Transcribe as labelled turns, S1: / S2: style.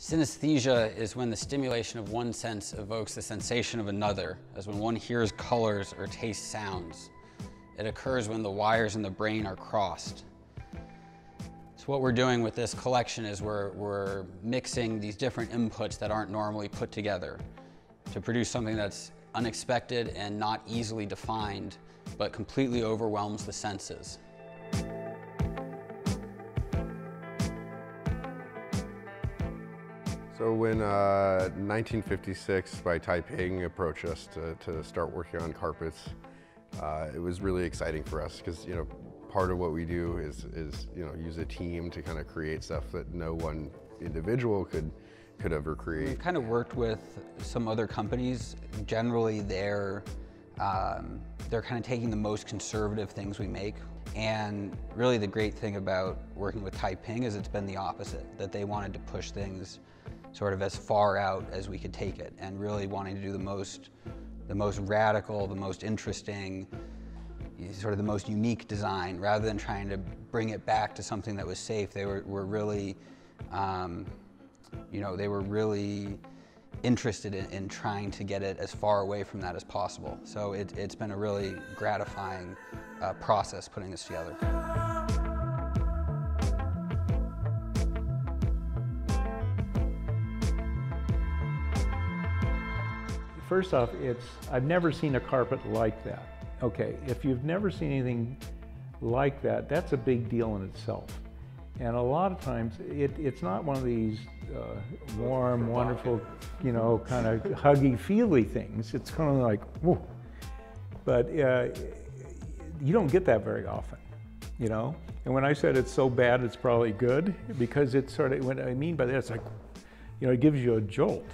S1: Synesthesia is when the stimulation of one sense evokes the sensation of another, as when one hears colors or tastes sounds. It occurs when the wires in the brain are crossed. So what we're doing with this collection is we're, we're mixing these different inputs that aren't normally put together to produce something that's unexpected and not easily defined, but completely overwhelms the senses.
S2: So when uh, 1956 by Tai Ping approached us to, to start working on carpets, uh, it was really exciting for us because you know part of what we do is is you know use a team to kind of create stuff that no one individual could could ever create.
S1: We've kind of worked with some other companies. Generally, they're um, they're kind of taking the most conservative things we make. And really the great thing about working with Tai Ping is it's been the opposite, that they wanted to push things sort of as far out as we could take it and really wanting to do the most, the most radical, the most interesting, sort of the most unique design rather than trying to bring it back to something that was safe. They were, were really, um, you know, they were really interested in, in, trying to get it as far away from that as possible. So it, has been a really gratifying uh, process putting this together.
S3: First off, it's I've never seen a carpet like that. Okay, if you've never seen anything like that, that's a big deal in itself. And a lot of times, it, it's not one of these uh, warm, wonderful, you know, kind of huggy, feely things. It's kind of like, whoa. But uh, you don't get that very often, you know? And when I said it's so bad, it's probably good, because it's sort of, what I mean by that, it's like, you know, it gives you a jolt.